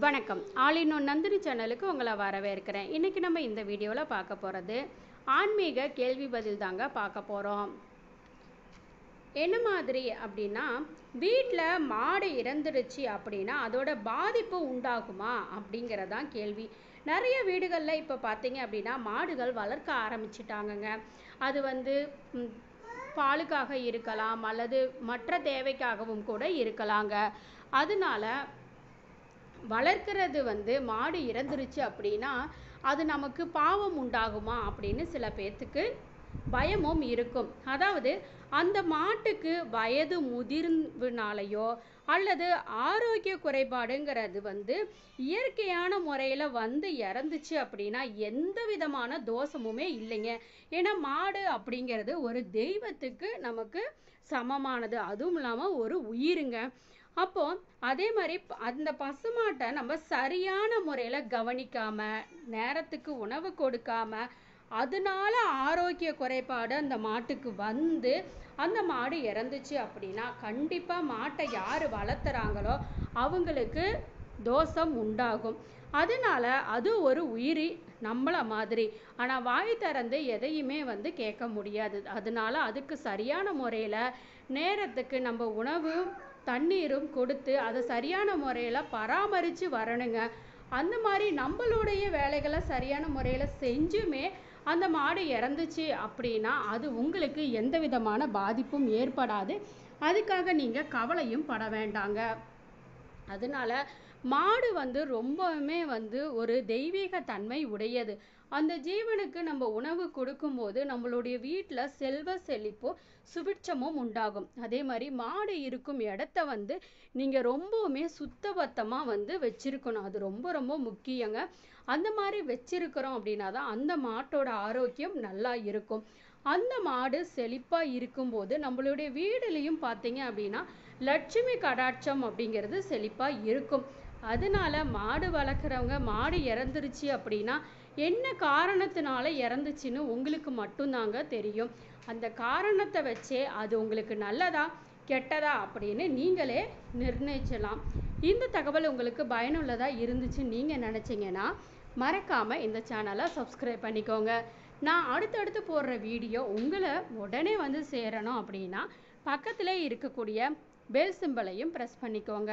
வணக்கம். ஆலினோ நந்தினி சேனலுக்கு உங்களை வரவேற்கிறேன். இன்றைக்கி நம்ம இந்த வீடியோவில் பார்க்க போகிறது ஆன்மீக கேள்வி பதில் தாங்க பார்க்க போகிறோம் என்ன மாதிரி அப்படின்னா வீட்டில் மாடு இறந்துடுச்சு அப்படின்னா அதோட பாதிப்பு உண்டாகுமா அப்படிங்கிறதான் கேள்வி. நிறைய வீடுகளில் இப்போ பார்த்தீங்க அப்படின்னா மாடுகள் வளர்க்க ஆரம்பிச்சிட்டாங்கங்க. அது வந்து பாலுக்காக இருக்கலாம் அல்லது மற்ற தேவைக்காகவும் கூட இருக்கலாங்க. அதனால வளர்க்கிறது வந்து மாடு இறந்துருச்சு அப்படின்னா அது நமக்கு பாவம் உண்டாகுமா அப்படின்னு சில பேர்த்துக்கு பயமும் இருக்கும். அதாவது அந்த மாட்டுக்கு வயது முதிர்வுனாலையோ அல்லது ஆரோக்கிய குறைபாடுங்கிறது வந்து இயற்கையான முறையில் வந்து இறந்துச்சு அப்படின்னா எந்த விதமான தோஷமுமே இல்லைங்க. ஏன்னா மாடு அப்படிங்கிறது ஒரு தெய்வத்துக்கு நமக்கு சமமானது. அதுவும் இல்லாமல் ஒரு உயிருங்க. அப்போது அதே மாதிரி அந்த பசுமாட்டை நம்ம சரியான முறையில் கவனிக்காமல் நேரத்துக்கு உணவு கொடுக்காம அதனால ஆரோக்கிய குறைபாடு அந்த மாட்டுக்கு வந்து அந்த மாடு இறந்துச்சு அப்படின்னா கண்டிப்பாக மாட்டை யார் வளர்த்துறாங்களோ அவங்களுக்கு தோஷம் உண்டாகும். அதனால அது ஒரு உயிரி நம்மள மாதிரி. ஆனால் வாய் திறந்து எதையுமே வந்து கேட்க முடியாது. அதனால அதுக்கு சரியான முறையில் நேரத்துக்கு நம்ம உணவு தண்ணீரும் கொடுத்து அதை சரியான முறையில் பராமரித்து வரணுங்க. அந்த மாதிரி நம்மளுடைய வேலைகளை சரியான முறையில் செஞ்சுமே அந்த மாடு இறந்துச்சு அப்படின்னா அது உங்களுக்கு எந்த விதமான பாதிப்பும் ஏற்படாது. அதுக்காக நீங்கள் கவலையும் பட வேண்டாங்க. அதனால மாடு வந்து ரொம்பவுமே வந்து ஒரு தெய்வீக தன்மை உடையது. அந்த ஜீவனுக்கு நம்ம உணவு கொடுக்கும்போது நம்மளுடைய வீட்டில் செல்வ செழிப்பும் சுபிட்சமும் உண்டாகும். அதே மாதிரி மாடு இருக்கும் இடத்த வந்து நீங்கள் ரொம்பவுமே சுத்தபத்தமாக வந்து வச்சிருக்கணும். அது ரொம்ப ரொம்ப முக்கியங்க. அந்த மாதிரி வச்சிருக்கிறோம் அப்படின்னா தான் அந்த மாட்டோட ஆரோக்கியம் நல்லா இருக்கும். அந்த மாடு செழிப்பாக இருக்கும்போது நம்மளுடைய வீடுலேயும் பார்த்தீங்க அப்படின்னா லட்சுமி கடாட்சம் அப்படிங்கிறது செழிப்பாக இருக்கும். அதனால மாடு வளர்க்குறவங்க மாடு இறந்துருச்சு அப்படின்னா என்ன காரணத்தினால இறந்துச்சுன்னு உங்களுக்கு மட்டும்தாங்க தெரியும். அந்த காரணத்தை வச்சே அது உங்களுக்கு நல்லதா கெட்டதா அப்படின்னு நீங்களே நிர்ணயிச்சலாம். இந்த தகவல் உங்களுக்கு பயனுள்ளதாக இருந்துச்சுன்னு நீங்கள் நினச்சிங்கன்னா மறக்காமல் இந்த சேனலை சப்ஸ்கிரைப் பண்ணிக்கோங்க. நான் அடுத்தடுத்து போடுற வீடியோ உங்களை உடனே வந்து சேரணும் அப்படின்னா பக்கத்தில் இருக்கக்கூடிய பெல் சிம்பலையும் ப்ரெஸ் பண்ணிக்கோங்க.